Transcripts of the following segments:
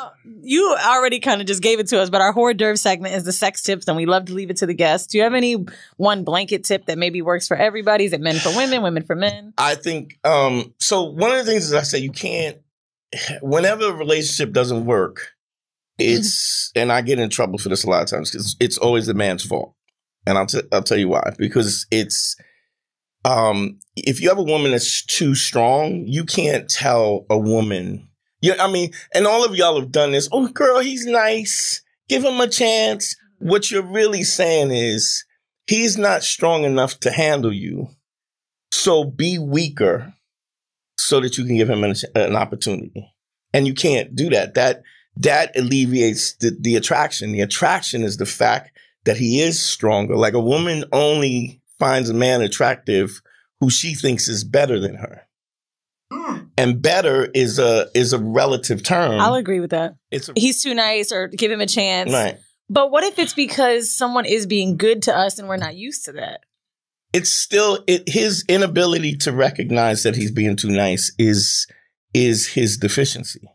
Now, you already kind of just gave it to us, but our hors d'oeuvre segment is the sex tips, and we love to leave it to the guests. Do you have any one blanket tip that maybe works for everybody? Is it men for women, women for men? I think um so one of the things is I say you can't whenever a relationship doesn't work, it's and I get in trouble for this a lot of times because it's always the man's fault. And I'll t- I'll tell you why. Because it's um if you have a woman that's too strong, you can't tell a woman yeah, I mean, and all of y'all have done this. Oh, girl, he's nice. Give him a chance. Mm-hmm. What you're really saying is he's not strong enough to handle you. So be weaker so that you can give him an, an opportunity. And you can't do that. That that alleviates the, the attraction. The attraction is the fact that he is stronger. Like a woman only finds a man attractive who she thinks is better than her Mm. and better is a is a relative term. I'll agree with that. It's a, He's too nice, or give him a chance. right. But what if it's because someone is being good to us and we're not used to that? It's still it, his inability to recognize that he's being too nice is is his deficiency.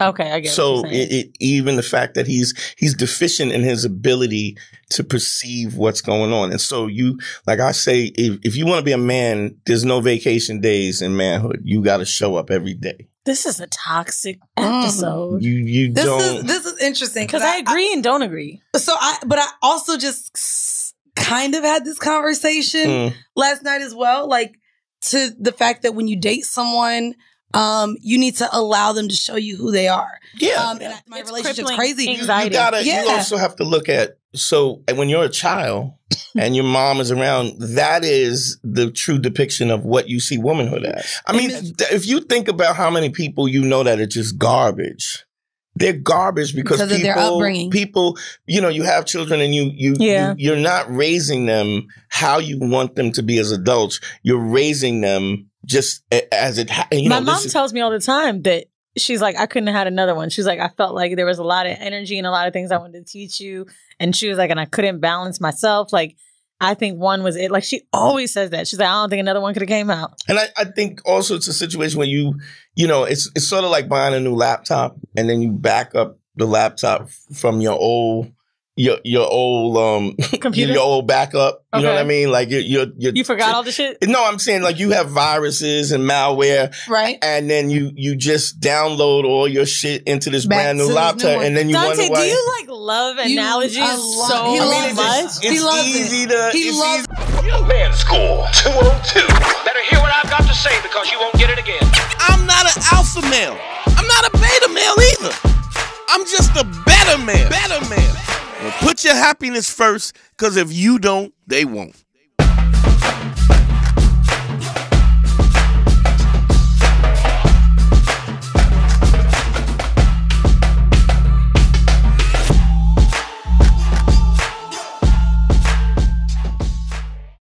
Okay, I get So what you're saying. it, it, even the fact that he's he's deficient in his ability to perceive what's going on, and so you like I say, if, if you want to be a man, there's no vacation days in manhood. You got to show up every day. this is a toxic Mm. episode. You you This don't. is this is interesting Because I agree and don't agree. so I, but I also just kind of had this conversation Mm. last night as well. Like to the fact that when you date someone, um, you need to allow them to show you who they are. yeah, Um, and I- my It's relationship's crazy. you, you anxiety. gotta you also have to look at so when you're a child and your mom is around that is the true depiction of what you see womanhood as i mean th- if you think about how many people you know that are just garbage they're garbage because, Because of people, their upbringing. people, you know, you have children and you, you, Yeah. you, you're not raising them how you want them to be as adults. You're raising them just as it, you My know, mom is- tells me all the time that she's like, I couldn't have had another one. She's like, I felt like there was a lot of energy and a lot of things I wanted to teach you. And she was like, and I couldn't balance myself. Like, I think one was it. Like, she always says that. She's like, I don't think another one could have came out. And I, I think also it's a situation where you, you know, it's it's sort of like buying a new laptop and then you back up the laptop from your old your your old um Computer? your old backup. You know what I mean? Like you you you You forgot all the shit? No, I'm saying like you have viruses and malware, right? and then you you just download all your shit into this Back brand new laptop, new and then you Dante, wonder why. do you like love analogies I love- so he I mean, loves it's, much? just- He it's loves it. to. He it's loves easy- Young man school 202. Better hear what I've got to say because you won't get it again. I'm not an alpha male. I'm not a beta male either. I'm just a better man. Better man. Put your happiness first, because if you don't, they won't.